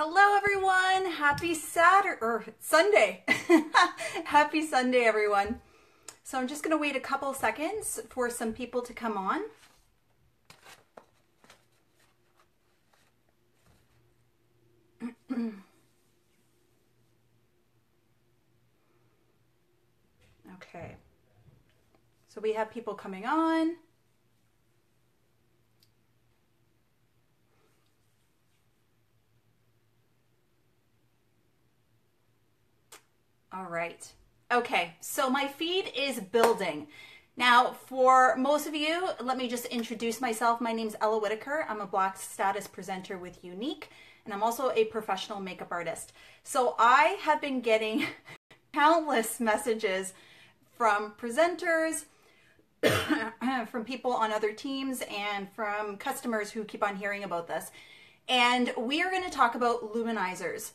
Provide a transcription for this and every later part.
Hello, everyone. Happy Saturday or Sunday. Happy Sunday, everyone. So I'm just going to wait a couple seconds for some people to come on. okay. So we have people coming on. All right. Okay, so my feed is building. Now, for most of you, let me just introduce myself. My name is Ela Whittaker. I'm a Black Status presenter with Younique, and I'm also a professional makeup artist. So I have been getting countless messages from presenters, from people on other teams, and from customers who keep on hearing about this. And we are going to talk about luminizers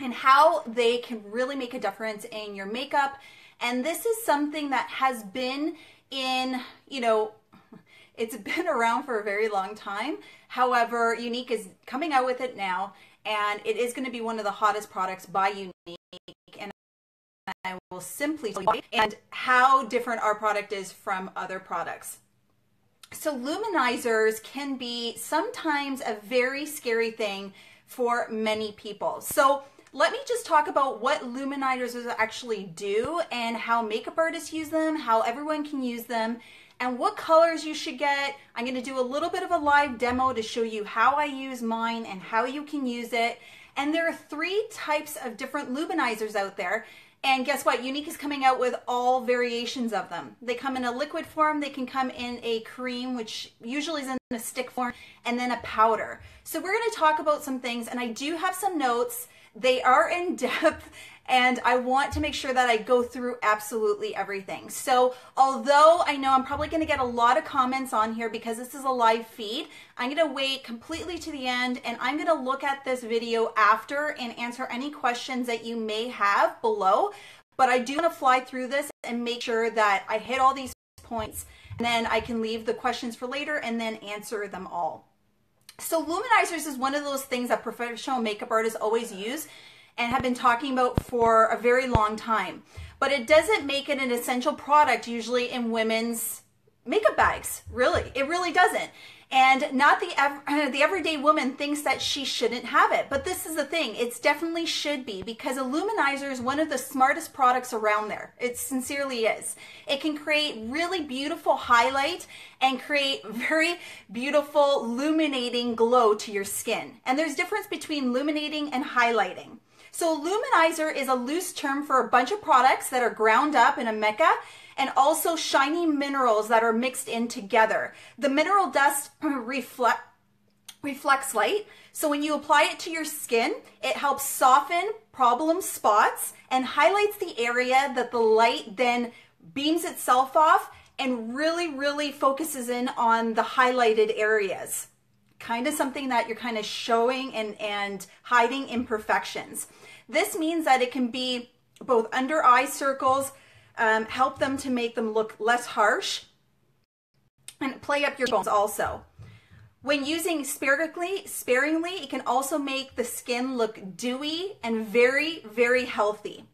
and how they can really make a difference in your makeup. And this is something that has been in, you know, it's been around for a very long time. However, Younique is coming out with it now, and it is going to be one of the hottest products by Younique. And I will simply tell you and how different our product is from other products. So, luminizers can be sometimes a very scary thing for many people. So, let me just talk about what luminizers actually do and how makeup artists use them, how everyone can use them, and what colors you should get. I'm going to do a little bit of a live demo to show you how I use mine and how you can use it. And there are three types of different luminizers out there. And guess what? Younique is coming out with all variations of them. They come in a liquid form, they can come in a cream, which usually is in a stick form, and then a powder. So we're going to talk about some things, and I do have some notes they are in depth and I want to make sure that I go through absolutely everything. So, although I know I'm probably going to get a lot of comments on here because this is a live feed, I'm going to wait completely to the end and I'm going to look at this video after and answer any questions that you may have below. But I do want to fly through this and make sure that I hit all these points and then I can leave the questions for later and then answer them all. So luminizers is one of those things that professional makeup artists always use and have been talking about for a very long time. But it doesn't make it an essential product usually in women's makeup bags. Really, it really doesn't. And not the the everyday woman thinks that she shouldn't have it. But this is the thing, it's definitely should be because illuminizer is one of the smartest products around there. It sincerely is. It can create really beautiful highlight and create very beautiful illuminating glow to your skin. And there's difference between illuminating and highlighting. So luminizer is a loose term for a bunch of products that are ground up in a mica and also shiny minerals that are mixed in together. The mineral dust reflect reflects light. So when you apply it to your skin, it helps soften problem spots and highlights the area that the light then beams itself off and really, really focuses in on the highlighted areas. Kind of something that you're kind of showing and, and hiding imperfections. This means that it can be both under eye circles, um, help them to make them look less harsh and play up your bones also. When using sparingly, sparingly, it can also make the skin look dewy and very, very healthy.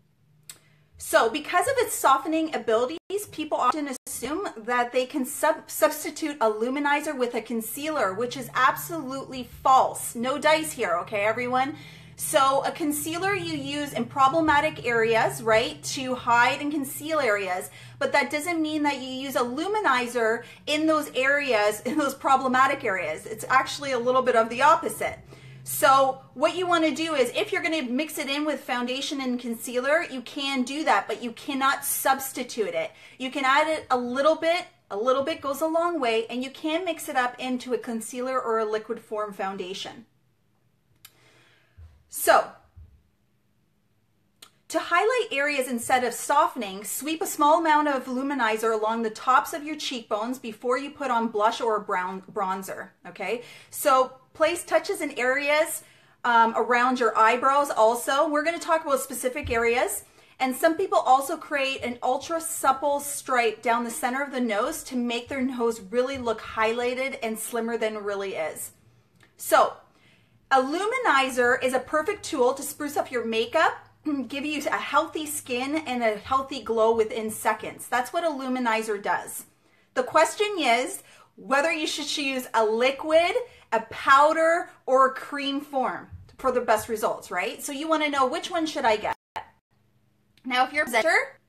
So because of its softening abilities, people often assume that they can sub substitute a luminizer with a concealer, which is absolutely false. No dice here, okay, everyone? So a concealer you use in problematic areas, right, to hide and conceal areas, but that doesn't mean that you use a luminizer in those areas, in those problematic areas. It's actually a little bit of the opposite. So what you want to do is if you're going to mix it in with foundation and concealer, you can do that, but you cannot substitute it. You can add it a little bit, a little bit goes a long way, and you can mix it up into a concealer or a liquid form foundation. So, to highlight areas instead of softening, sweep a small amount of luminizer along the tops of your cheekbones before you put on blush or brown bronzer, okay? So place touches in areas um, around your eyebrows also. We're gonna talk about specific areas. And some people also create an ultra supple stripe down the center of the nose to make their nose really look highlighted and slimmer than it really is. So A luminizer is a perfect tool to spruce up your makeup, give you a healthy skin and a healthy glow within seconds. That's what a luminizer does. The question is whether you should choose a liquid, a powder, or a cream form for the best results, right? So you want to know which one should I get? Now, if you're a presenter,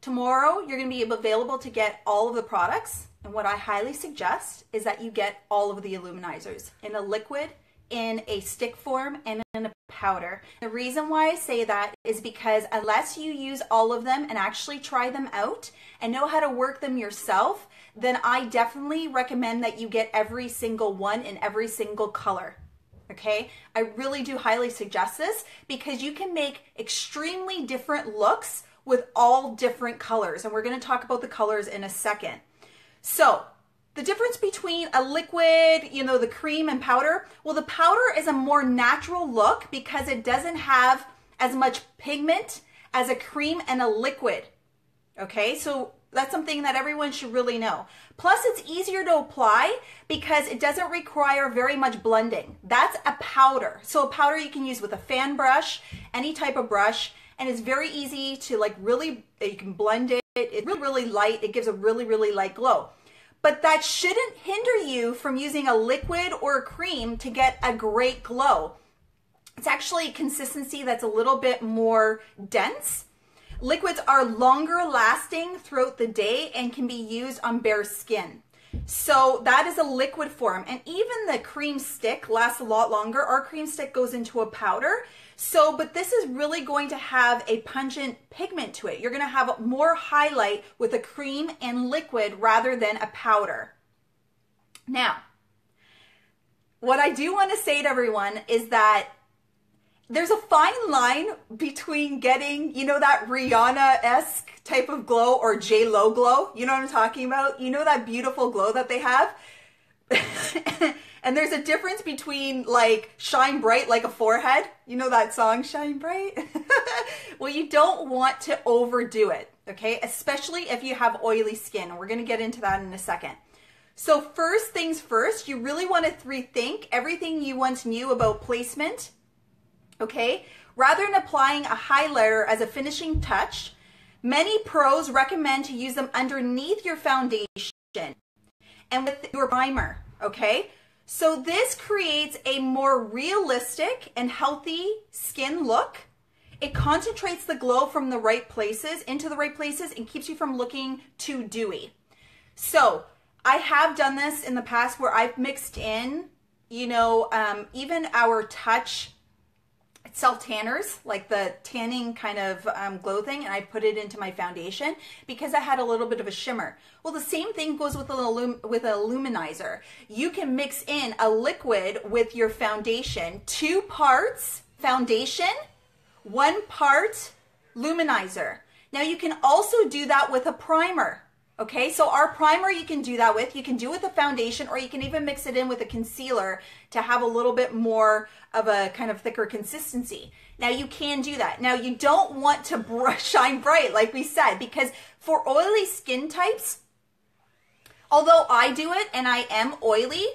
tomorrow you're going to be available to get all of the products. And what I highly suggest is that you get all of the illuminizers in a liquid, in a stick form, and in a powder. The reason why I say that is because unless you use all of them and actually try them out and know how to work them yourself, then I definitely recommend that you get every single one in every single color. Okay, I really do highly suggest this because you can make extremely different looks with all different colors. And we're going to talk about the colors in a second. So, the difference between a liquid, you know, the cream and powder, well, the powder is a more natural look because it doesn't have as much pigment as a cream and a liquid. Okay, so that's something that everyone should really know. Plus, it's easier to apply because it doesn't require very much blending. That's a powder. So a powder you can use with a fan brush, any type of brush, and it's very easy to like really, you can blend it. It's really, really light. It gives a really, really light glow. But that shouldn't hinder you from using a liquid or a cream to get a great glow. It's actually a consistency that's a little bit more dense Liquids are longer lasting throughout the day and can be used on bare skin. So that is a liquid form. And even the cream stick lasts a lot longer. Our cream stick goes into a powder. So, but this is really going to have a pungent pigment to it. You're going to have more highlight with a cream and liquid rather than a powder. Now, what I do want to say to everyone is that there's a fine line between getting, you know, that Rihanna esque type of glow or J Lo glow. You know what I'm talking about? You know that beautiful glow that they have? and there's a difference between like shine bright like a forehead. You know that song, Shine Bright? well, you don't want to overdo it, okay? Especially if you have oily skin. We're going to get into that in a second. So, first things first, you really want to rethink everything you once knew about placement okay? Rather than applying a highlighter as a finishing touch, many pros recommend to use them underneath your foundation and with your primer, okay? So this creates a more realistic and healthy skin look. It concentrates the glow from the right places into the right places and keeps you from looking too dewy. So I have done this in the past where I've mixed in, you know, um, even our touch self tanners, like the tanning kind of um, glow thing, and I put it into my foundation because I had a little bit of a shimmer. Well, the same thing goes with a with a luminizer. You can mix in a liquid with your foundation, two parts foundation, one part luminizer. Now you can also do that with a primer. Okay, so our primer you can do that with. You can do with a foundation or you can even mix it in with a concealer to have a little bit more of a kind of thicker consistency. Now you can do that. Now you don't want to br- shine bright like we said because for oily skin types, although I do it and I am oily,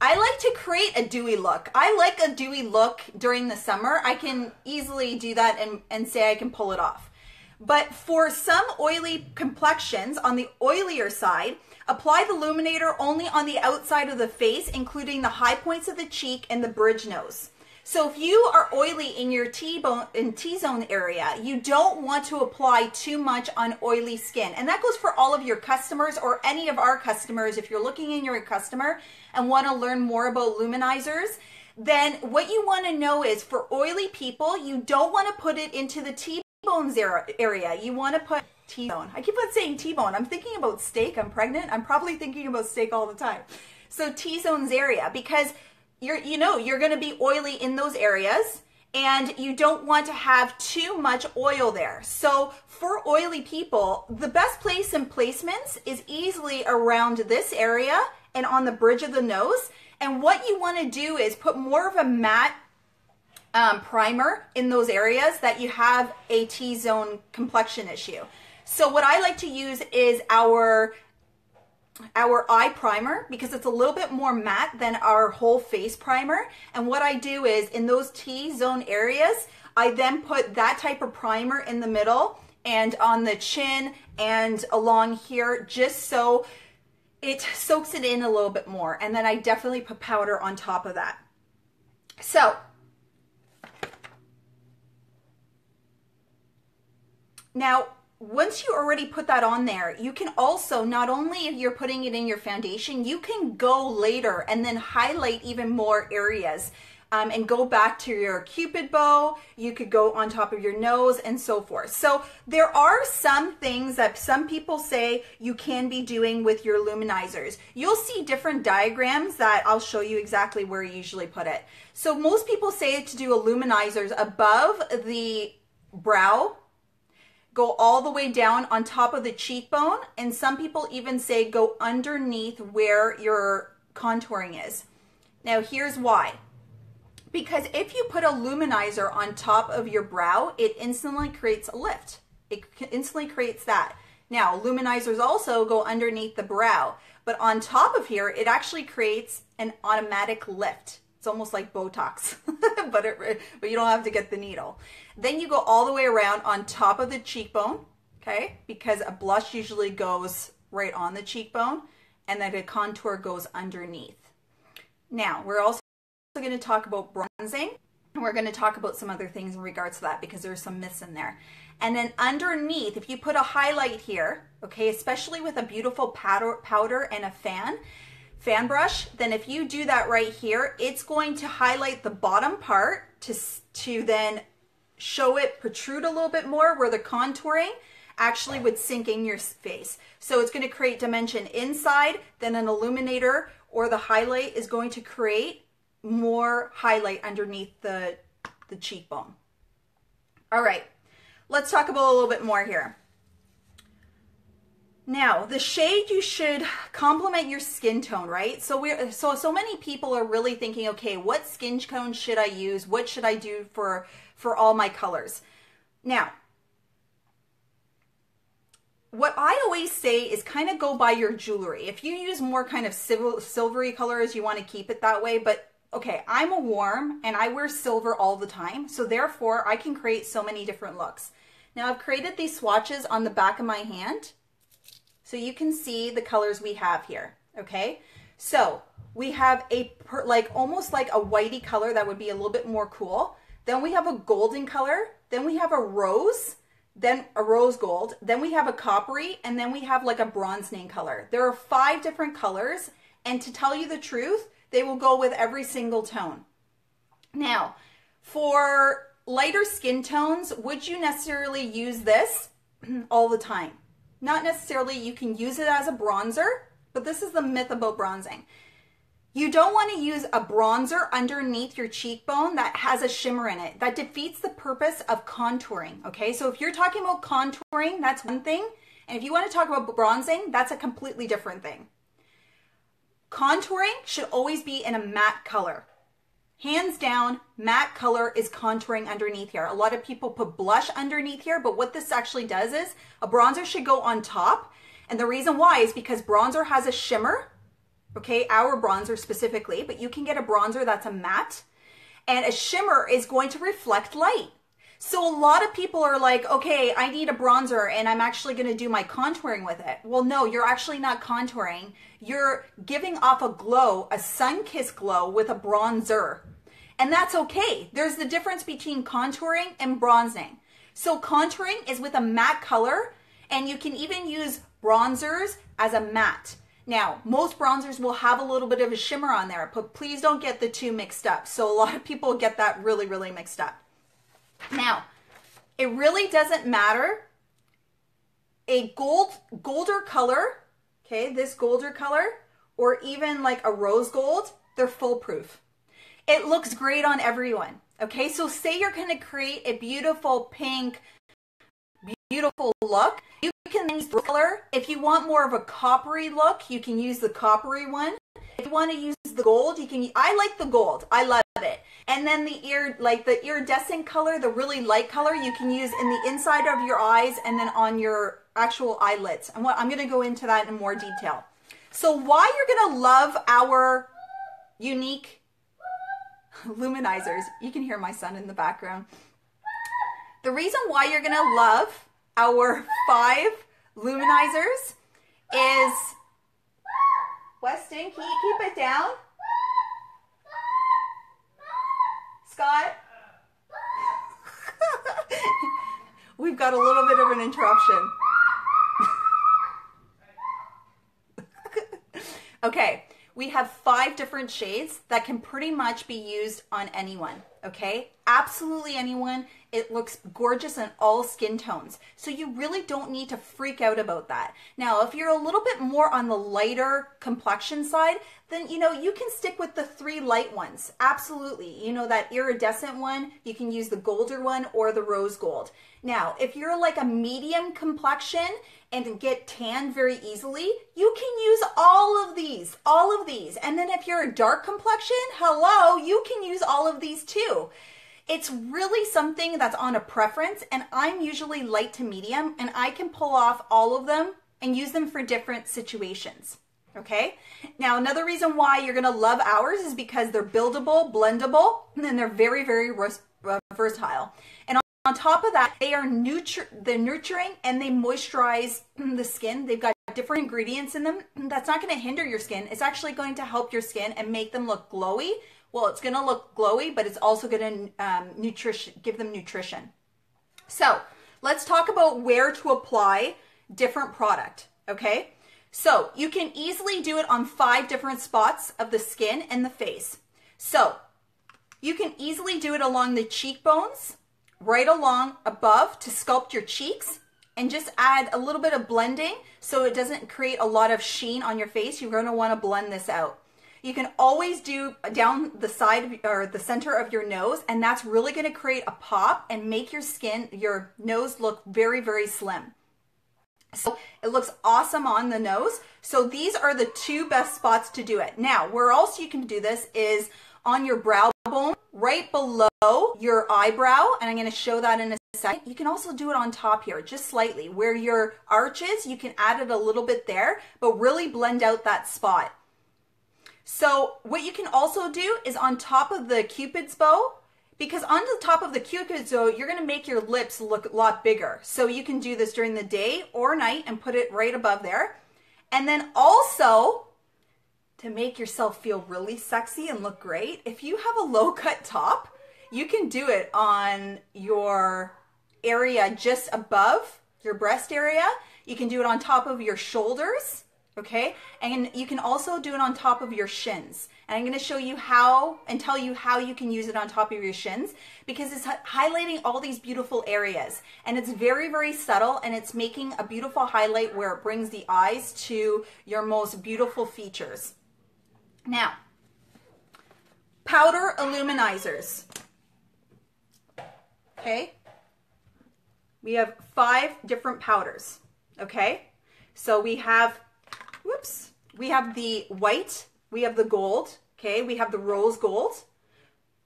I like to create a dewy look. I like a dewy look during the summer. I can easily do that and, and say I can pull it off. But for some oily complexions on the oilier side, apply the Luminator only on the outside of the face, including the high points of the cheek and the bridge nose. So if you are oily in your T-bone in T-zone area, you don't want to apply too much on oily skin. And that goes for all of your customers or any of our customers. If you're looking in your customer and want to learn more about luminizers, then what you want to know is for oily people, you don't want to put it into the T T-bones area. You want to put T-bone. I keep on saying T-bone. I'm thinking about steak. I'm pregnant. I'm probably thinking about steak all the time. So T-zones area because you're you know you're going to be oily in those areas and you don't want to have too much oil there. So for oily people, the best place and placements is easily around this area and on the bridge of the nose. And what you want to do is put more of a matte um, primer in those areas that you have a T-zone complexion issue. So what I like to use is our our eye primer because it's a little bit more matte than our whole face primer. And what I do is in those T-zone areas, I then put that type of primer in the middle and on the chin and along here just so it soaks it in a little bit more. And then I definitely put powder on top of that. So now once you already put that on there, you can also, not only if you're putting it in your foundation, you can go later and then highlight even more areas um, and go back to your cupid bow. You could go on top of your nose and so forth. So there are some things that some people say you can be doing with your luminizers. You'll see different diagrams that I'll show you exactly where you usually put it. So most people say to do a luminizers above the brow go all the way down on top of the cheekbone. And some people even say go underneath where your contouring is. Now here's why. Because if you put a luminizer on top of your brow, it instantly creates a lift. It instantly creates that. Now, luminizers also go underneath the brow, but on top of here, it actually creates an automatic lift. It's almost like Botox, but it, but you don't have to get the needle. Then you go all the way around on top of the cheekbone, okay? Because a blush usually goes right on the cheekbone, and then a contour goes underneath. Now, we're also going to talk about bronzing, and we're going to talk about some other things in regards to that because there's some myths in there. And then underneath, if you put a highlight here, okay, especially with a beautiful powder, powder and a fan, fan brush, then if you do that right here, it's going to highlight the bottom part to, to then show it protrude a little bit more where the contouring actually would sink in your face. So it's going to create dimension inside, then an illuminator or the highlight is going to create more highlight underneath the, the cheekbone. All right, let's talk about a little bit more here. Now, the shade you should complement your skin tone, right? So we so so many people are really thinking, okay, what skin tone should I use? What should I do for for all my colors? Now, what I always say is kind of go by your jewelry. If you use more kind of silvery colors, you want to keep it that way, but okay, I'm a warm and I wear silver all the time, so therefore I can create so many different looks. Now I've created these swatches on the back of my hand so you can see the colors we have here, okay? So we have a, like almost like a whitey color that would be a little bit more cool. Then we have a golden color. Then we have a rose, then a rose gold. Then we have a coppery, and then we have like a bronze name color. There are five different colors, and to tell you the truth, they will go with every single tone. Now, for lighter skin tones, would you necessarily use this all the time? Not necessarily you can use it as a bronzer, but this is the myth about bronzing. You don't want to use a bronzer underneath your cheekbone that has a shimmer in it. That defeats the purpose of contouring, okay? So if you're talking about contouring, that's one thing. And if you want to talk about bronzing, that's a completely different thing. Contouring should always be in a matte color. Hands down, matte color is contouring underneath here. A lot of people put blush underneath here, but what this actually does is a bronzer should go on top. And the reason why is because bronzer has a shimmer, okay, our bronzer specifically, but you can get a bronzer that's a matte. And a shimmer is going to reflect light. So a lot of people are like, okay, I need a bronzer and I'm actually going to do my contouring with it. Well, no, you're actually not contouring. You're giving off a glow, a sun-kissed glow with a bronzer. And that's okay. There's the difference between contouring and bronzing. So contouring is with a matte color and you can even use bronzers as a matte. Now, most bronzers will have a little bit of a shimmer on there, but please don't get the two mixed up. So a lot of people get that really, really mixed up. Now, it really doesn't matter. A gold, golder color, okay, this golder color, or even like a rose gold, they're foolproof. It looks great on everyone. Okay, so say you're going to create a beautiful pink, beautiful look. You can use the color. If you want more of a coppery look, you can use the coppery one. If you want to use the gold, you can. I like the gold. I love it. And then the ear, like the iridescent color, the really light color, you can use in the inside of your eyes and then on your actual eyelids. And what I'm going to go into that in more detail. So why you're gonna love our unique luminizers, you can hear my son in the background. The reason why you're gonna love our five luminizers is, Weston, can you keep it down? Scott? We've got a little bit of an interruption. okay, we have five different shades that can pretty much be used on anyone, okay? Absolutely anyone. It looks gorgeous in all skin tones. So you really don't need to freak out about that. Now, if you're a little bit more on the lighter complexion side, then you know, you can stick with the three light ones. Absolutely. You know, that iridescent one, you can use the golder one or the rose gold. Now, if you're like a medium complexion and get tanned very easily, you can use all of these, all of these. And then if you're a dark complexion, hello, you can use all of these too. It's really something that's on a preference, and I'm usually light to medium, and I can pull off all of them and use them for different situations. Okay. Now, another reason why you're going to love ours is because they're buildable, blendable, and they're very, very uh, versatile. And on top of that, they are nutri- they're nurturing and they moisturize the skin. They've got different ingredients in them. That's not going to hinder your skin. It's actually going to help your skin and make them look glowy. Well, it's going to look glowy, but it's also going to um, nutrition, give them nutrition. So let's talk about where to apply different product. Okay. So you can easily do it on five different spots of the skin and the face. So you can easily do it along the cheekbones, right along above to sculpt your cheeks and just add a little bit of blending so it doesn't create a lot of sheen on your face. You're going to want to blend this out. You can always do down the side or the center of your nose and that's really going to create a pop and make your skin, your nose look very, very slim. So it looks awesome on the nose. So these are the two best spots to do it. Now, where else you can do this is on your brow bone, right below your eyebrow. And I'm going to show that in a second. You can also do it on top here, just slightly. Where your arch is, you can add it a little bit there, but really blend out that spot. So what you can also do is on top of the cupid's bow, because on the top of the cupid's bow, you're going to make your lips look a lot bigger. So you can do this during the day or night and put it right above there. And then also to make yourself feel really sexy and look great, if you have a low cut top, you can do it on your area just above your breast area. You can do it on top of your shoulders okay? And you can also do it on top of your shins. And I'm going to show you how and tell you how you can use it on top of your shins because it's highlighting all these beautiful areas. And it's very, very subtle and it's making a beautiful highlight where it brings the eyes to your most beautiful features. Now, powder illuminizers. Okay? We have five different powders. Okay? So we have whoops, we have the white, we have the gold, okay, we have the rose gold.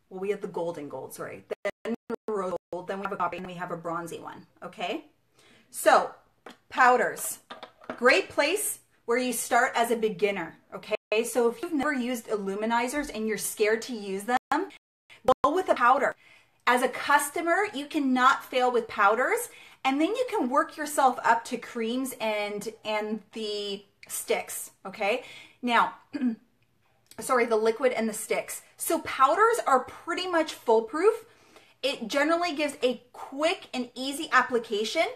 Well, we have the golden gold, sorry. Then rose gold, then we have a copper, and we have a bronzy one, okay? So, powders. Great place where you start as a beginner, okay? So if you've never used illuminizers and you're scared to use them, go with a powder. As a customer, you cannot fail with powders, and then you can work yourself up to creams and and the sticks, okay? Now, sorry, the liquid and the sticks. So powders are pretty much foolproof. It generally gives a quick and easy application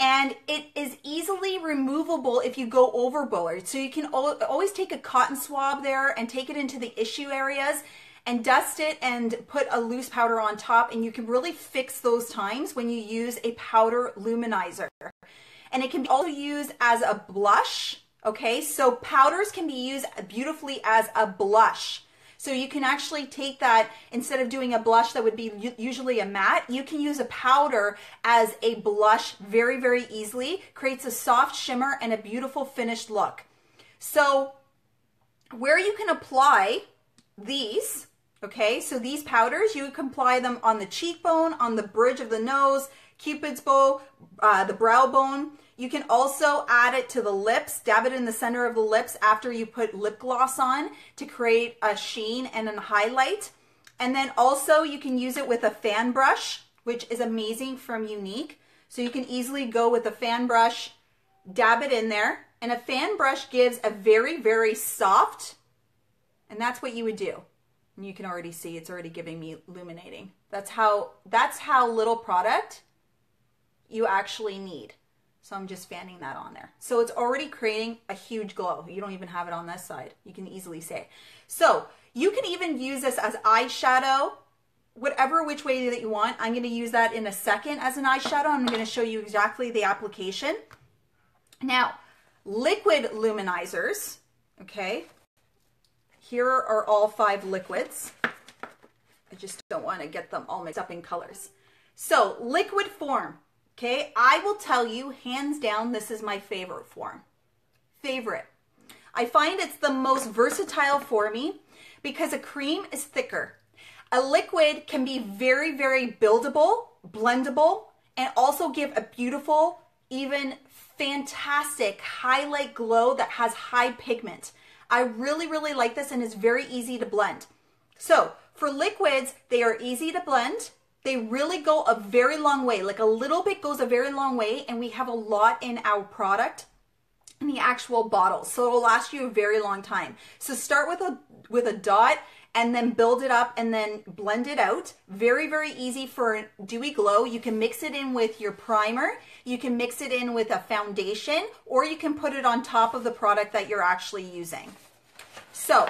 and it is easily removable if you go overboard. So you can always take a cotton swab there and take it into the issue areas and dust it and put a loose powder on top and you can really fix those times when you use a powder luminizer. And it can be also used as a blush Okay, so powders can be used beautifully as a blush. So you can actually take that instead of doing a blush that would be usually a matte, you can use a powder as a blush very, very easily. Creates a soft shimmer and a beautiful finished look. So where you can apply these, okay, so these powders, you can apply them on the cheekbone, on the bridge of the nose, cupid's bow, uh, the brow bone. You can also add it to the lips, dab it in the center of the lips after you put lip gloss on to create a sheen and a highlight. And then also you can use it with a fan brush, which is amazing from Younique. So you can easily go with a fan brush, dab it in there. And a fan brush gives a very, very soft, and that's what you would do. And you can already see it's already giving me illuminating. That's how, that's how little product you actually need. So I'm just fanning that on there. So it's already creating a huge glow. You don't even have it on this side. You can easily say. So you can even use this as eyeshadow, whatever which way that you want. I'm going to use that in a second as an eyeshadow. I'm going to show you exactly the application. Now, liquid luminizers, okay? Here are all five liquids. I just don't want to get them all mixed up in colors. So, liquid form, Okay, I will tell you hands down, this is my favorite form. Favorite. I find it's the most versatile for me because a cream is thicker. A liquid can be very, very buildable, blendable, and also give a beautiful, even fantastic highlight glow that has high pigment. I really, really like this and it's very easy to blend. So for liquids, they are easy to blend they really go a very long way. Like a little bit goes a very long way, and we have a lot in our product in the actual bottle. So it'll last you a very long time. So start with a with a dot and then build it up and then blend it out. Very, very easy for dewy glow. You can mix it in with your primer. You can mix it in with a foundation or you can put it on top of the product that you're actually using. So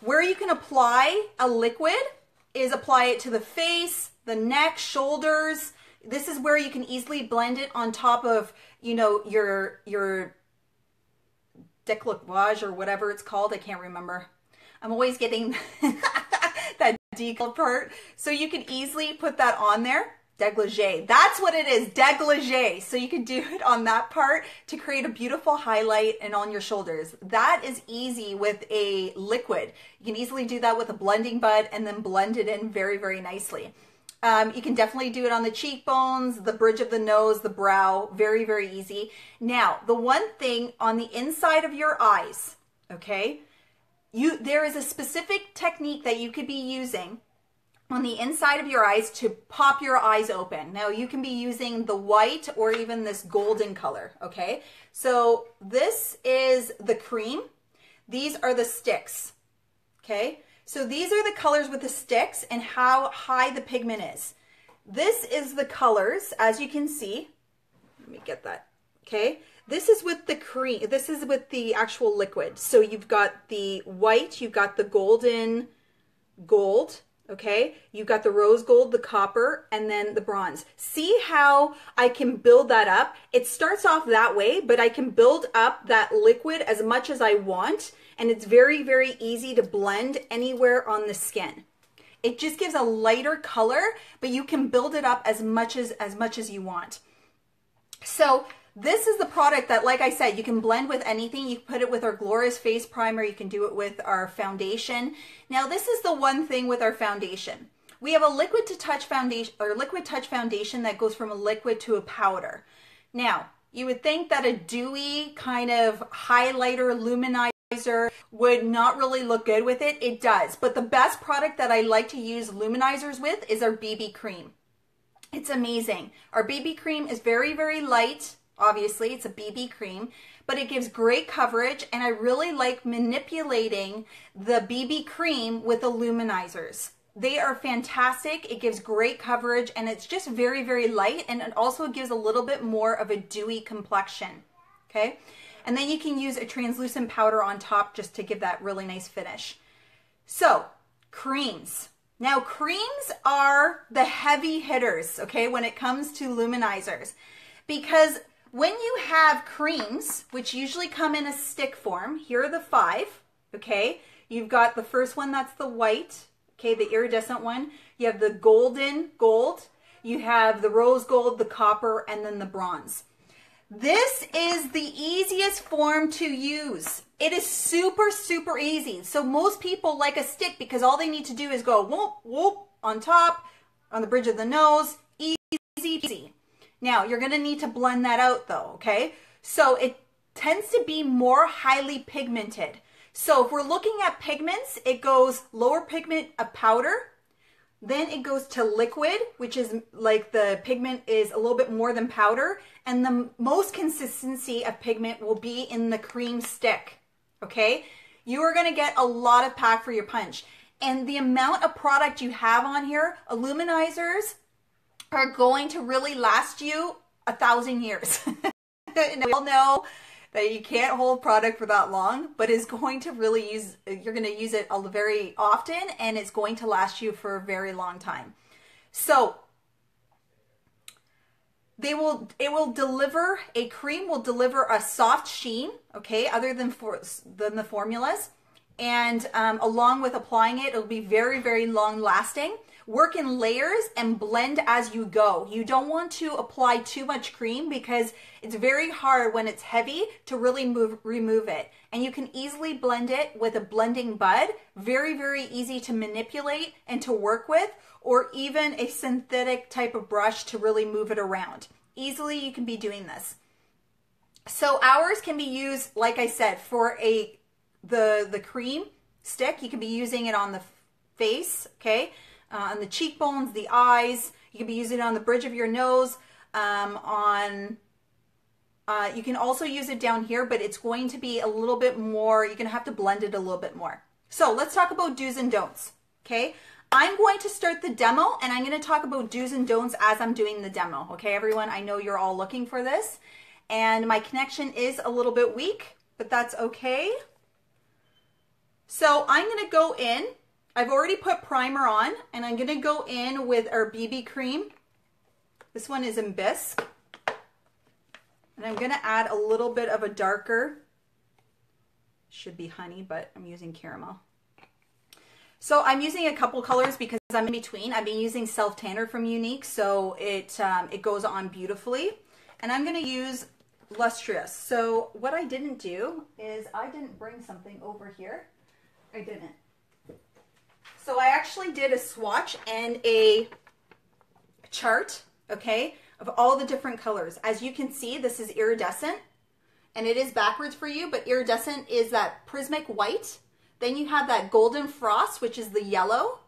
where you can apply a liquid is apply it to the face, the neck, shoulders. This is where you can easily blend it on top of, you know, your, your décolletage or whatever it's called. I can't remember. I'm always getting that decal part. So you can easily put that on there. Degligé. That's what it is, degligé. So you can do it on that part to create a beautiful highlight and on your shoulders. That is easy with a liquid. You can easily do that with a blending bud and then blend it in very, very nicely. Um, you can definitely do it on the cheekbones, the bridge of the nose, the brow. Very, very easy. Now, the one thing on the inside of your eyes, okay, you there is a specific technique that you could be using on the inside of your eyes to pop your eyes open. Now, you can be using the white or even this golden color, okay? So this is the cream. These are the sticks, okay? So these are the colors with the sticks and how high the pigment is. This is the colors, as you can see. Let me get that, okay? This is with the cream, this is with the actual liquid. So you've got the white, you've got the golden gold, okay? You've got the rose gold, the copper, and then the bronze. See how I can build that up? It starts off that way, but I can build up that liquid as much as I want and it's very, very easy to blend anywhere on the skin. It just gives a lighter color, but you can build it up as much as, as much as you want. So this is the product that, like I said, you can blend with anything. You put it with our Glorious Face Primer. You can do it with our foundation. Now, this is the one thing with our foundation. We have a liquid to touch foundation or liquid touch foundation that goes from a liquid to a powder. Now, you would think that a dewy kind of highlighter luminizer would not really look good with it. It does. But the best product that I like to use luminizers with is our BB cream. It's amazing. Our BB cream is very, very light. Obviously, it's a BB cream, but it gives great coverage. And I really like manipulating the BB cream with the luminizers. They are fantastic. It gives great coverage and it's just very, very light. And it also gives a little bit more of a dewy complexion. Okay. And then you can use a translucent powder on top just to give that really nice finish. So, creams. Now, creams are the heavy hitters, okay, when it comes to luminizers. Because when you have creams, which usually come in a stick form, here are the five, okay? You've got the first one, that's the white, okay, the iridescent one. You have the golden gold. You have the rose gold, the copper, and then the bronze. This is the easiest form to use. It is super, super easy. So most people like a stick because all they need to do is go whoop, whoop on top, on the bridge of the nose, easy, easy. Now, you're to need to blend that out though, okay? So it tends to be more highly pigmented. So if we're looking at pigments, it goes lower pigment of powder, then it goes to liquid, which is like the pigment is a little bit more than powder. And the most consistency of pigment will be in the cream stick. Okay. You are going to get a lot of pack for your punch. And the amount of product you have on here, aluminizers are going to really last you a thousand years. and we all know that you can't hold product for that long, but is going to really use, you're going to use it very often and it's going to last you for a very long time. So they will, it will deliver, a cream will deliver a soft sheen, okay, other than for, than the formulas. And um, along with applying it, it'll be very, very long lasting. Work in layers and blend as you go. You don't want to apply too much cream because it's very hard when it's heavy to really move, remove it. And you can easily blend it with a blending bud. Very, very easy to manipulate and to work with or even a synthetic type of brush to really move it around. Easily you can be doing this. So ours can be used, like I said, for a the the cream stick. You can be using it on the face, okay? Uh, on the cheekbones, the eyes. You can be using it on the bridge of your nose, um, on uh, you can also use it down here, but it's going to be a little bit more, you're to have to blend it a little bit more. So let's talk about do's and don'ts, okay? I'm going to start the demo and I'm going to talk about do's and don'ts as I'm doing the demo, okay, everyone? I know you're all looking for this and my connection is a little bit weak, but that's okay. So I'm going to go in I've already put primer on and I'm gonna go in with our BB cream. This one is in bisque. And I'm gonna add a little bit of a darker, should be honey, but I'm using caramel. So I'm using a couple colors because I'm in between. I've been using Self Tanner from Younique, so it, um, it goes on beautifully. And I'm gonna use Lustrous. So what I didn't do is I didn't bring something over here. I didn't. So I actually did a swatch and a chart, okay, of all the different colors. As you can see, this is iridescent and it is backwards for you, but iridescent is that prismatic white. Then you have that golden frost, which is the yellow.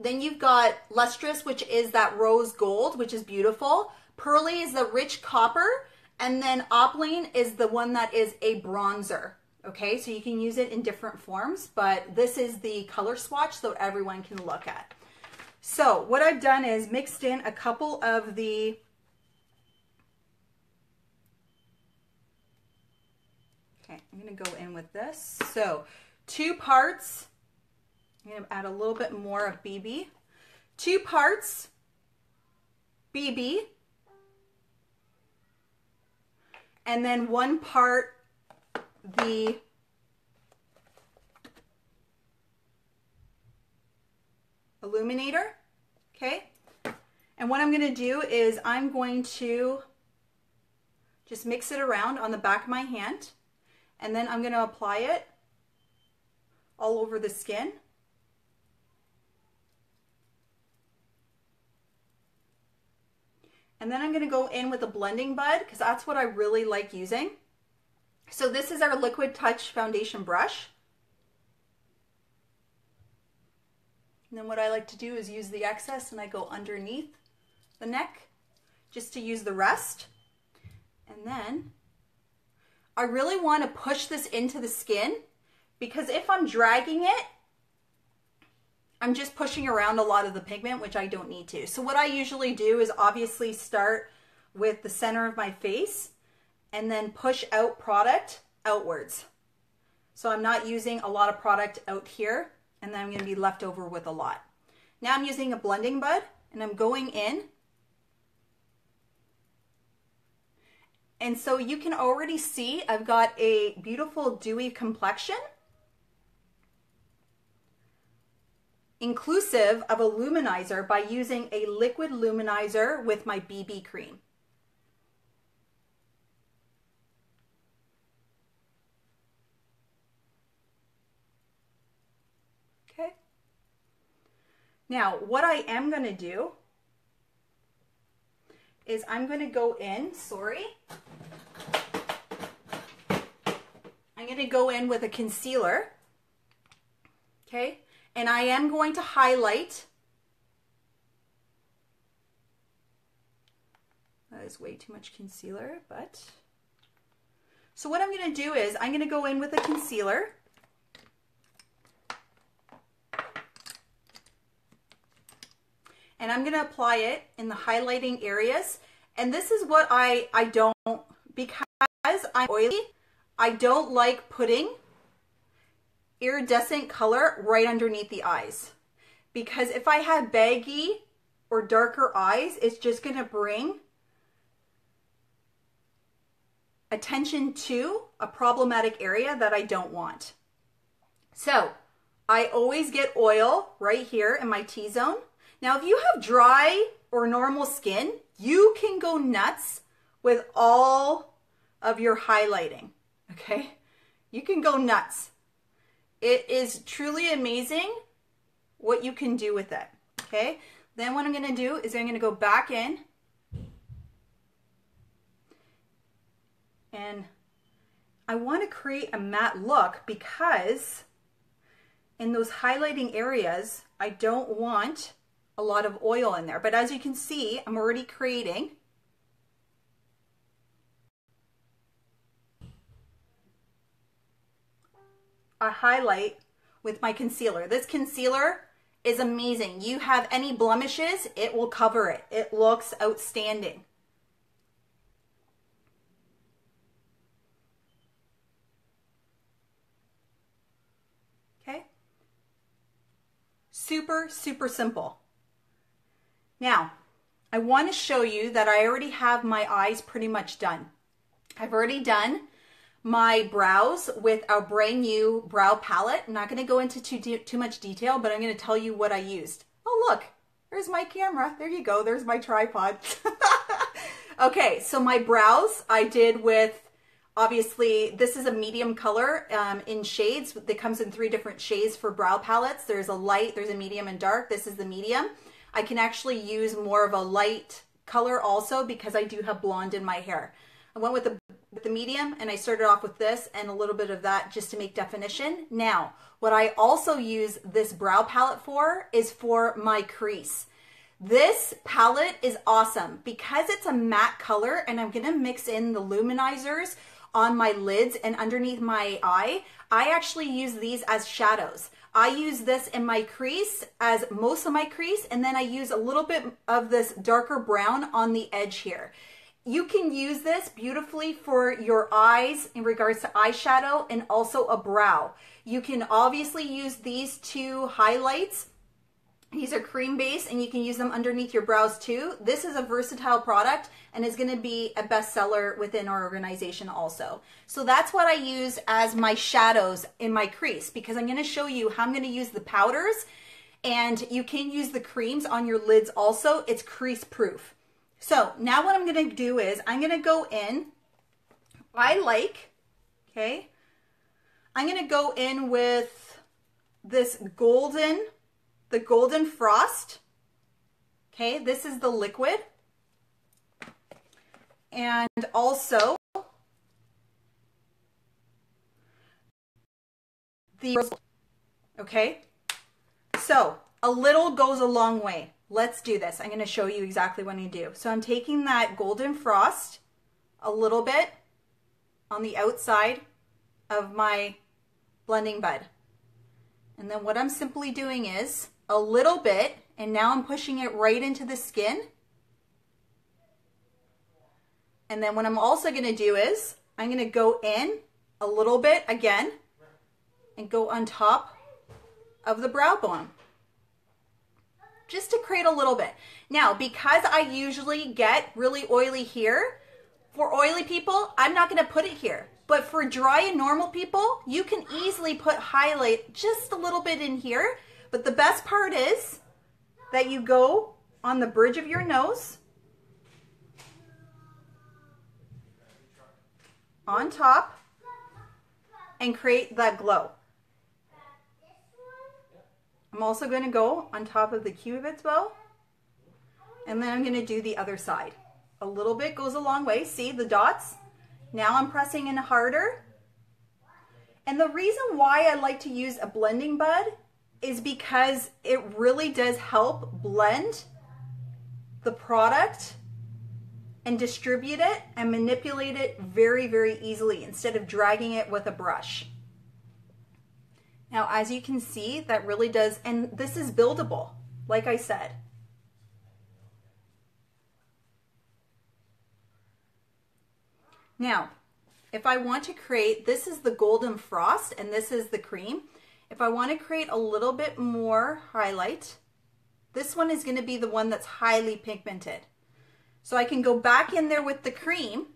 Then you've got lustrous, which is that rose gold, which is beautiful. Pearly is the rich copper. And then opaline is the one that is a bronzer. Okay, so you can use it in different forms, but this is the color swatch so everyone can look at. So what I've done is mixed in a couple of the Okay, I'm to go in with this. So two parts, I'm to add a little bit more of BB. Two parts BB. And then one part the illuminator, okay? And what I'm gonna do is I'm going to just mix it around on the back of my hand and then I'm gonna apply it all over the skin. And then I'm gonna go in with a blending bud because that's what I really like using. So this is our Liquid Touch Foundation brush. And then what I like to do is use the excess and I go underneath the neck just to use the rest. And then I really want to push this into the skin because if I'm dragging it, I'm just pushing around a lot of the pigment, which I don't need to. So what I usually do is obviously start with the center of my face and then push out product outwards. So I'm not using a lot of product out here and then I'm going to be left over with a lot. Now I'm using a blending bud and I'm going in. And so you can already see I've got a beautiful dewy complexion inclusive of a luminizer by using a liquid luminizer with my BB cream. Now, what I am going to do is I'm going to go in, sorry. I'm going to go in with a concealer. Okay. And I am going to highlight. That is way too much concealer, but. So what I'm going to do is I'm going to go in with a concealer. And I'm going to apply it in the highlighting areas. And this is what I, I don't, because I'm oily, I don't like putting iridescent color right underneath the eyes. Because if I have baggy or darker eyes, it's just going to bring attention to a problematic area that I don't want. So I always get oil right here in my T-zone. Now, if you have dry or normal skin, you can go nuts with all of your highlighting, okay? You can go nuts. It is truly amazing what you can do with it, okay? Then what I'm gonna do is I'm gonna go back in and I wanna create a matte look because in those highlighting areas, I don't want a lot of oil in there. But as you can see, I'm already creating a highlight with my concealer. This concealer is amazing. You have any blemishes, it will cover it. It looks outstanding. Okay? Super, super simple. Now, I want to show you that I already have my eyes pretty much done. I've already done my brows with our brand new brow palette. I'm not going to go into too, too much detail, but I'm going to tell you what I used. Oh, look, there's my camera. There you go. There's my tripod. okay, so my brows I did with, obviously, this is a medium color um, in shades. It comes in three different shades for brow palettes. There's a light, there's a medium, and dark. This is the medium. I can actually use more of a light color also because I do have blonde in my hair. I went with the, with the medium and I started off with this and a little bit of that just to make definition. Now, what I also use this brow palette for is for my crease. This palette is awesome because it's a matte color and I'm gonna mix in the luminizers on my lids and underneath my eye. I actually use these as shadows. I use this in my crease as most of my crease, and then I use a little bit of this darker brown on the edge here. You can use this beautifully for your eyes in regards to eyeshadow and also a brow. You can obviously use these two highlights these are cream based and you can use them underneath your brows too. This is a versatile product and is going to be a bestseller within our organization also. So that's what I use as my shadows in my crease because I'm going to show you how I'm going to use the powders and you can use the creams on your lids also. It's crease proof. So now what I'm going to do is I'm going to go in. I like, okay, I'm going to go in with this golden the Golden Frost. Okay, this is the liquid. And also the, okay? So a little goes a long way. Let's do this. I'm going to show you exactly what I do. So I'm taking that Golden Frost a little bit on the outside of my blending bud. And then what I'm simply doing is a little bit, and now I'm pushing it right into the skin. And then what I'm also going to do is I'm going to go in a little bit again and go on top of the brow bone just to create a little bit. Now, because I usually get really oily here, for oily people, I'm not going to put it here. But for dry and normal people, you can easily put highlight just a little bit in here but the best part is that you go on the bridge of your nose, on top, and create that glow. I'm also going to go on top of the cupid's bow, and then I'm going to do the other side. A little bit goes a long way. See the dots? Now I'm pressing in harder. And the reason why I like to use a blending bud is because it really does help blend the product and distribute it and manipulate it very, very easily instead of dragging it with a brush. Now, as you can see, that really does, and this is buildable, like I said. Now, if I want to create, this is the golden frost and this is the cream. If I want to create a little bit more highlight, this one is going to be the one that's highly pigmented. So I can go back in there with the cream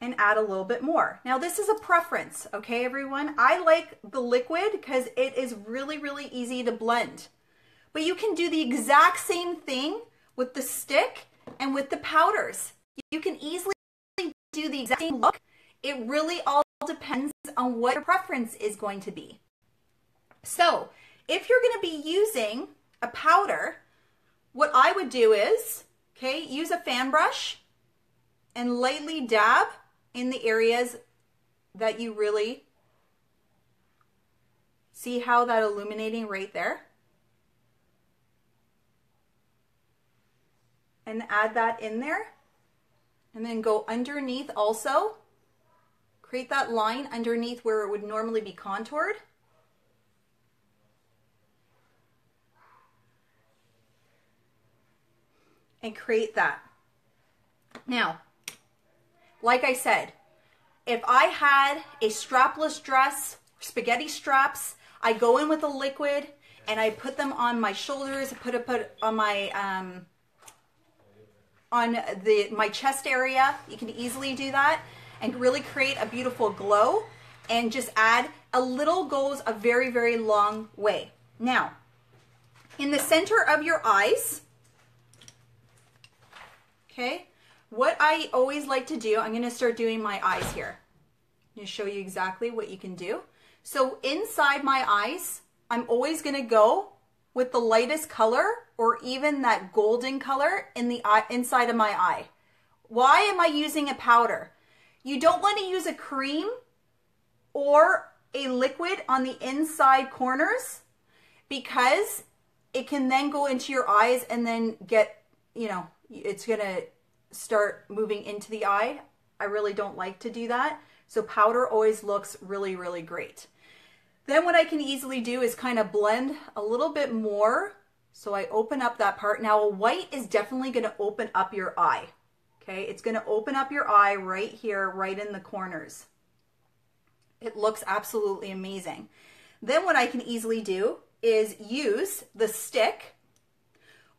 and add a little bit more. Now this is a preference, okay everyone? I like the liquid because it is really, really easy to blend. But you can do the exact same thing with the stick and with the powders. You can easily do the exact same look. It really all depends on what your preference is going to be. So if you're going to be using a powder, what I would do is, okay, use a fan brush and lightly dab in the areas that you really see how that illuminating right there. And add that in there. And then go underneath also. Create that line underneath where it would normally be contoured. And create that. Now, like I said, if I had a strapless dress, spaghetti straps, I go in with a liquid and I put them on my shoulders, put it put on my um, on the my chest area. You can easily do that and really create a beautiful glow and just add a little goes a very very long way. Now, in the center of your eyes, okay, what I always like to do, I'm going to start doing my eyes here. I'm to show you exactly what you can do. So inside my eyes, I'm always going to go with the lightest color or even that golden color in the eye, inside of my eye. Why am I using a powder? You don't want to use a cream or a liquid on the inside corners because it can then go into your eyes and then get, you know, it's going to start moving into the eye. I really don't like to do that. So powder always looks really, really great. Then what I can easily do is kind of blend a little bit more. So I open up that part. Now a white is definitely going to open up your eye. Okay, it's going to open up your eye right here, right in the corners. It looks absolutely amazing. Then what I can easily do is use the stick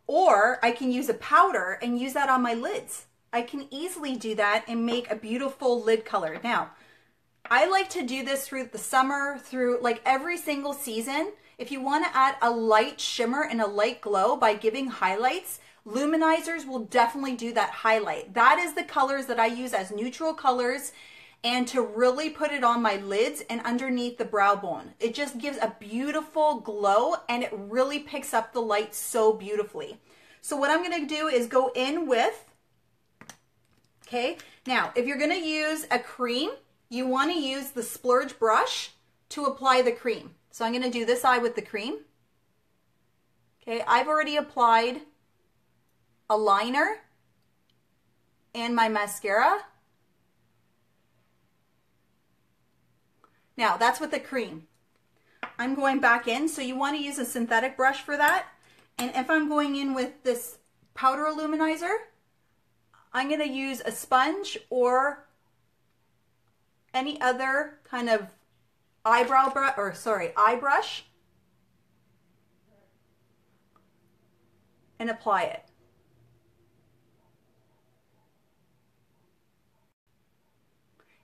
or I can use a powder and use that on my lids. I can easily do that and make a beautiful lid color. Now, I like to do this through the summer, through like every single season. If you want to add a light shimmer and a light glow by giving highlights, luminizers will definitely do that highlight. That is the colors that I use as neutral colors and to really put it on my lids and underneath the brow bone. It just gives a beautiful glow and it really picks up the light so beautifully. So what I'm gonna do is go in with, okay, now if you're gonna use a cream, you wanna use the splurge brush to apply the cream. So I'm gonna do this eye with the cream. Okay, I've already applied a liner and my mascara. Now that's with the cream. I'm going back in, so you want to use a synthetic brush for that. And if I'm going in with this powder illuminizer, I'm going to use a sponge or any other kind of eyebrow brush, or sorry, eye brush and apply it.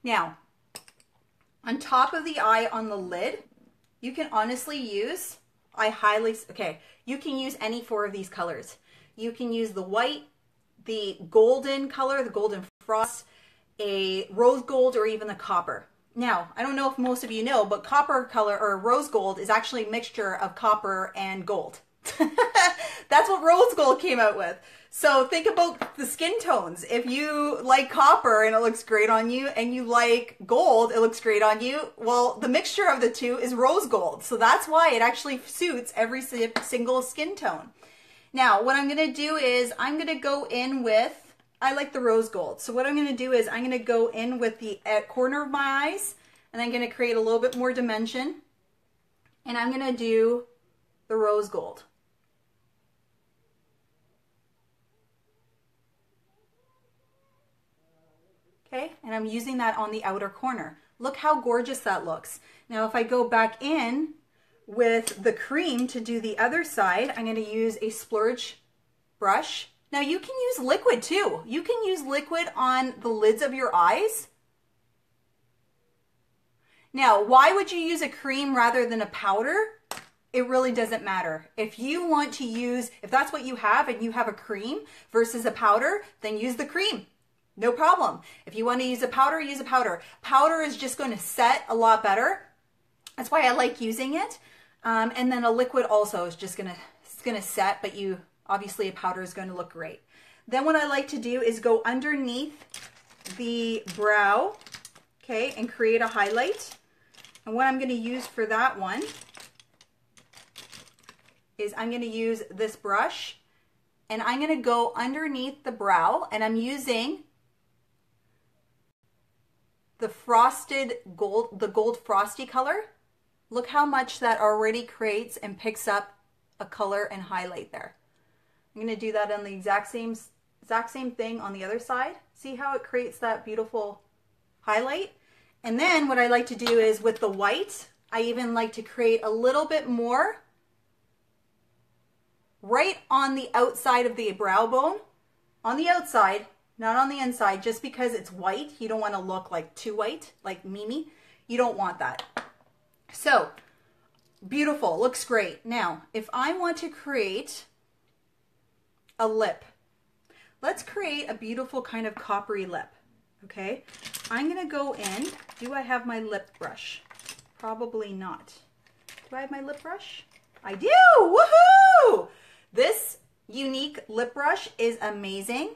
Now, on top of the eye on the lid, you can honestly use, I highly, okay, you can use any four of these colors. You can use the white, the golden color, the golden frost, a rose gold, or even the copper. Now, I don't know if most of you know, but copper color or rose gold is actually a mixture of copper and gold. That's what rose gold came out with. So think about the skin tones. If you like copper and it looks great on you, and you like gold, it looks great on you. Well, the mixture of the two is rose gold. So that's why it actually suits every single skin tone. Now, what I'm going to do is I'm going to go in with, I like the rose gold. So what I'm going to do is I'm going to go in with the uh, corner of my eyes and I'm going to create a little bit more dimension. And I'm going to do the rose gold. Okay, and I'm using that on the outer corner. Look how gorgeous that looks. Now if I go back in with the cream to do the other side, I'm going to use a splurge brush. Now you can use liquid too. You can use liquid on the lids of your eyes. Now, why would you use a cream rather than a powder? It really doesn't matter. If you want to use, if that's what you have and you have a cream versus a powder, then use the cream. No problem. If you want to use a powder, use a powder. Powder is just going to set a lot better. That's why I like using it. Um, and then a liquid also is just going to, it's going to set, but you, obviously a powder is going to look great. Then what I like to do is go underneath the brow, okay, and create a highlight. And what I'm going to use for that one is I'm going to use this brush and I'm going to go underneath the brow and I'm using the frosted gold, the gold frosty color. Look how much that already creates and picks up a color and highlight there. I'm going to do that on the exact same, exact same thing on the other side. See how it creates that beautiful highlight? And then what I like to do is with the white, I even like to create a little bit more right on the outside of the brow bone, on the outside, not on the inside, just because it's white. You don't want to look like too white, like Mimi. You don't want that. So, beautiful, looks great. Now, if I want to create a lip, let's create a beautiful kind of coppery lip, okay? I'm gonna go in, do I have my lip brush? Probably not. Do I have my lip brush? I do, woohoo! This Younique lip brush is amazing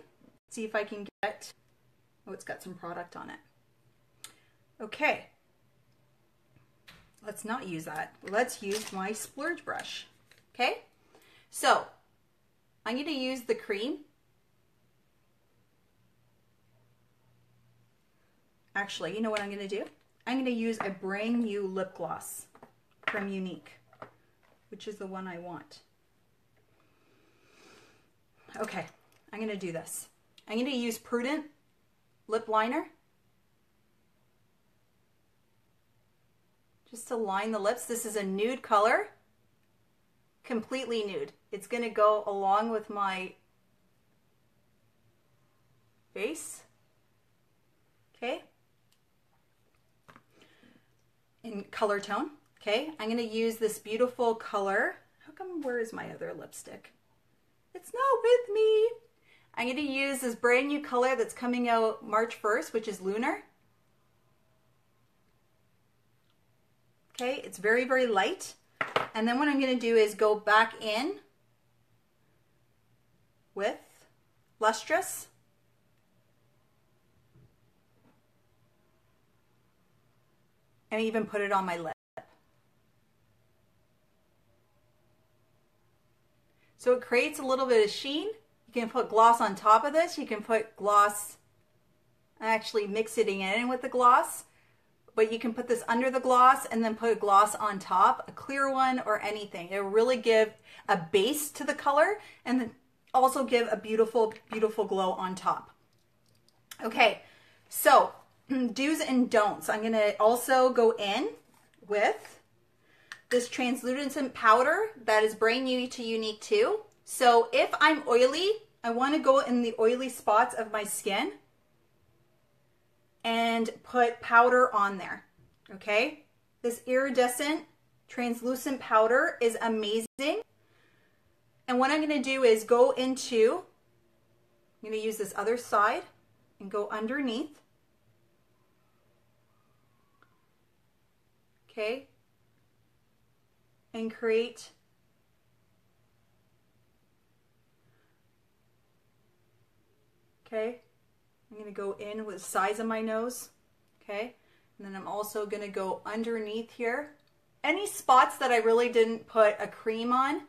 see if I can get, oh, it's got some product on it. Okay, let's not use that. Let's use my splurge brush. Okay, so I'm going to use the cream. Actually, you know what I'm going to do? I'm going to use a brand new lip gloss from Younique, which is the one I want. Okay, I'm going to do this. I'm going to use Prudent lip liner. Just to line the lips. This is a nude color. Completely nude. It's going to go along with my face. Okay. In color tone. Okay. I'm going to use this beautiful color. How come, where is my other lipstick? It's not with me. I'm going to use this brand new color that's coming out March 1st, which is Lunar. Okay, it's very, very light. And then what I'm going to do is go back in with Lustrous. And even put it on my lip. So it creates a little bit of sheen you can put gloss on top of this. You can put gloss, actually mix it in with the gloss. But you can put this under the gloss and then put a gloss on top, a clear one or anything. It'll really give a base to the color and then also give a beautiful, beautiful glow on top. Okay, so do's and don'ts. I'm gonna also go in with this translucent powder that is brand new to Younique too. So if I'm oily, I want to go in the oily spots of my skin and put powder on there. Okay. This iridescent translucent powder is amazing. And what I'm going to do is go into, I'm going to use this other side and go underneath. Okay. And create Okay. I'm going to go in with the size of my nose. Okay. And then I'm also going to go underneath here. Any spots that I really didn't put a cream on,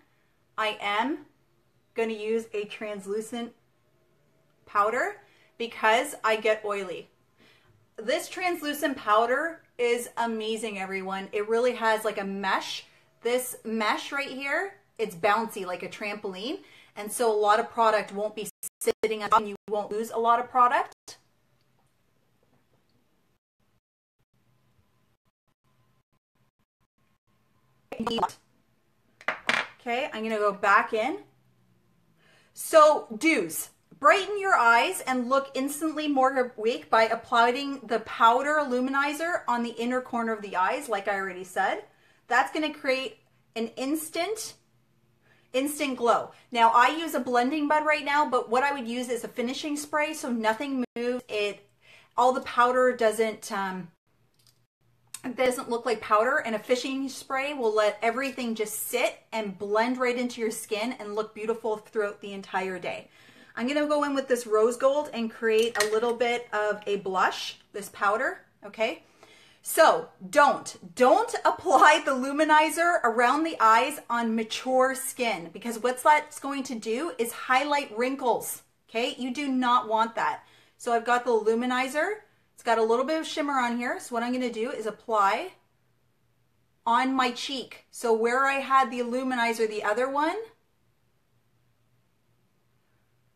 I am going to use a translucent powder because I get oily. This translucent powder is amazing, everyone. It really has like a mesh. This mesh right here, it's bouncy like a trampoline. And so a lot of product won't be sitting on you won't lose a lot of product. Okay, I'm to go back in. So, do's. Brighten your eyes and look instantly more awake by applying the powder luminizer on the inner corner of the eyes, like I already said. That's to create an instant instant glow. Now I use a blending bud right now, but what I would use is a finishing spray so nothing moves. It all the powder doesn't um, doesn't look like powder and a finishing spray will let everything just sit and blend right into your skin and look beautiful throughout the entire day. I'm going to go in with this rose gold and create a little bit of a blush, this powder, okay? So don't, don't apply the luminizer around the eyes on mature skin because what that's going to do is highlight wrinkles. Okay, you do not want that. So I've got the luminizer. It's got a little bit of shimmer on here. So what I'm going to do is apply on my cheek. So where I had the luminizer, the other one,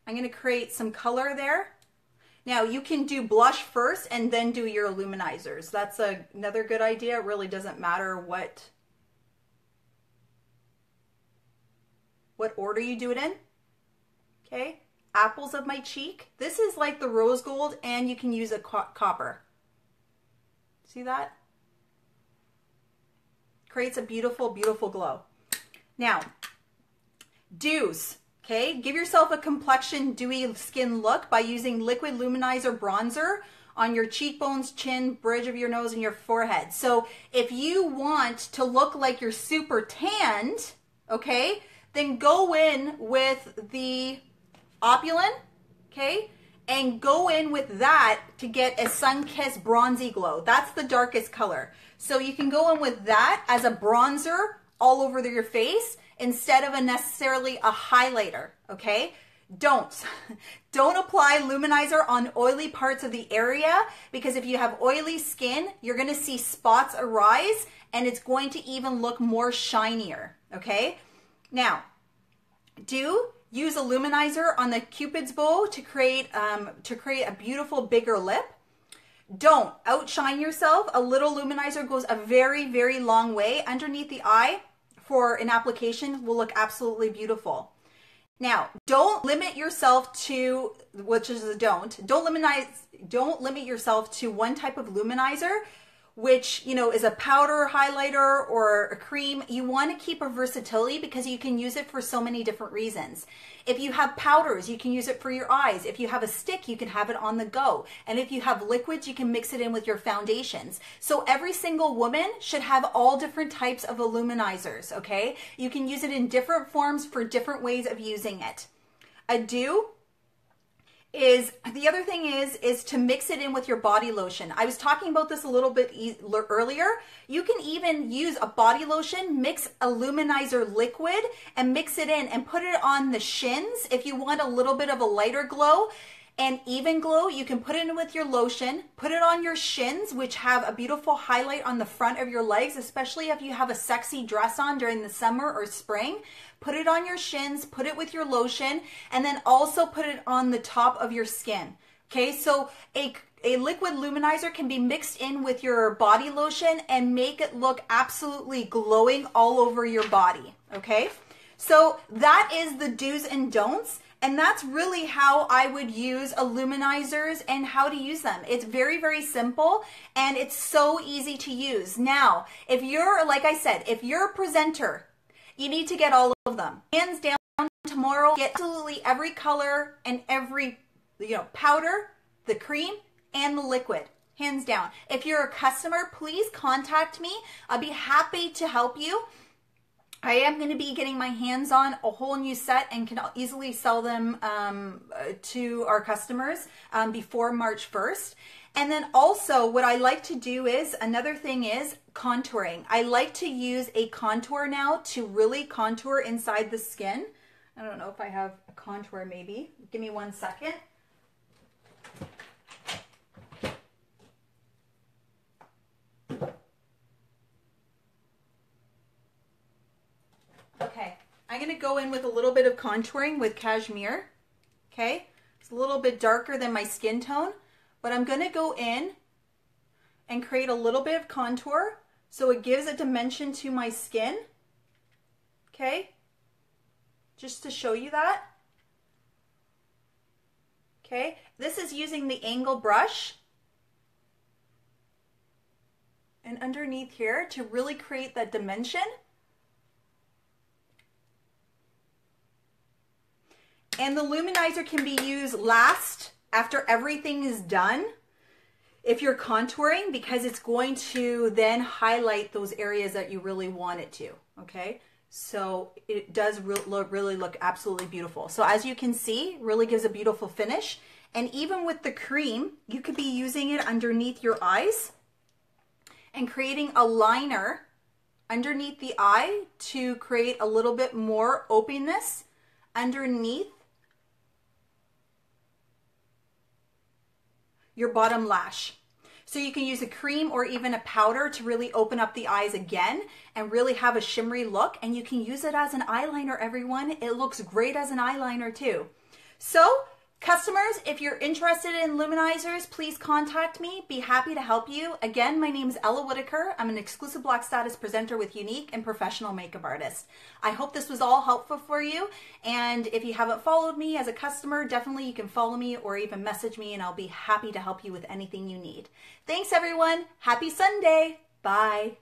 I'm going to create some color there. Now you can do blush first and then do your luminizers. That's a, another good idea. It really doesn't matter what, what order you do it in. Okay, apples of my cheek. This is like the rose gold and you can use a co copper. See that? Creates a beautiful, beautiful glow. Now, dews. Okay, give yourself a complexion dewy skin look by using liquid luminizer bronzer on your cheekbones, chin, bridge of your nose, and your forehead. So if you want to look like you're super tanned, okay, then go in with the Opulin, okay, and go in with that to get a sun-kissed bronzy glow. That's the darkest color. So you can go in with that as a bronzer all over your face instead of a necessarily a highlighter, okay? Don't. Don't apply luminizer on oily parts of the area because if you have oily skin, you're to see spots arise and it's going to even look more shinier, okay? Now, do use a luminizer on the cupid's bow to create um, to create a beautiful bigger lip. Don't outshine yourself. A little luminizer goes a very, very long way underneath the eye for an application will look absolutely beautiful. Now, don't limit yourself to, which is a don't, don't limit, don't limit yourself to one type of luminizer which you know is a powder highlighter or a cream. You want to keep a versatility because you can use it for so many different reasons. If you have powders you can use it for your eyes. If you have a stick you can have it on the go. And if you have liquids you can mix it in with your foundations. So every single woman should have all different types of illuminizers okay? You can use it in different forms for different ways of using it. A dew is the other thing is is to mix it in with your body lotion. I was talking about this a little bit e earlier. You can even use a body lotion, mix a luminizer liquid and mix it in and put it on the shins if you want a little bit of a lighter glow and even glow you can put it in with your lotion put it on your shins which have a beautiful highlight on the front of your legs especially if you have a sexy dress on during the summer or spring put it on your shins, put it with your lotion, and then also put it on the top of your skin. Okay, so a, a liquid luminizer can be mixed in with your body lotion and make it look absolutely glowing all over your body. Okay, so that is the do's and don'ts. And that's really how I would use illuminizers and how to use them. It's very, very simple and it's so easy to use. Now, if you're, like I said, if you're a presenter, you need to get all of them. Hands down, tomorrow, get absolutely every color and every, you know, powder, the cream, and the liquid. Hands down. If you're a customer, please contact me. I'll be happy to help you. I am going to be getting my hands on a whole new set and can easily sell them um, to our customers um, before March 1st. And then also what I like to do is, another thing is contouring. I like to use a contour now to really contour inside the skin. I don't know if I have a contour maybe. Give me one second. Okay, I'm gonna go in with a little bit of contouring with cashmere. Okay, it's a little bit darker than my skin tone, but I'm gonna go in and create a little bit of contour so it gives a dimension to my skin. Okay, just to show you that. Okay, this is using the angle brush and underneath here to really create that dimension. And the luminizer can be used last after everything is done if you're contouring because it's going to then highlight those areas that you really want it to, okay? So it does re look, really look absolutely beautiful. So as you can see, really gives a beautiful finish. And even with the cream, you could be using it underneath your eyes and creating a liner underneath the eye to create a little bit more openness underneath your bottom lash. So you can use a cream or even a powder to really open up the eyes again and really have a shimmery look. And you can use it as an eyeliner, everyone. It looks great as an eyeliner too. So Customers, if you're interested in luminizers, please contact me. Be happy to help you. Again, my name is Ela Whittaker. I'm an exclusive Black Status presenter with Younique and Professional Makeup Artist. I hope this was all helpful for you. And if you haven't followed me as a customer, definitely you can follow me or even message me and I'll be happy to help you with anything you need. Thanks everyone. Happy Sunday. Bye.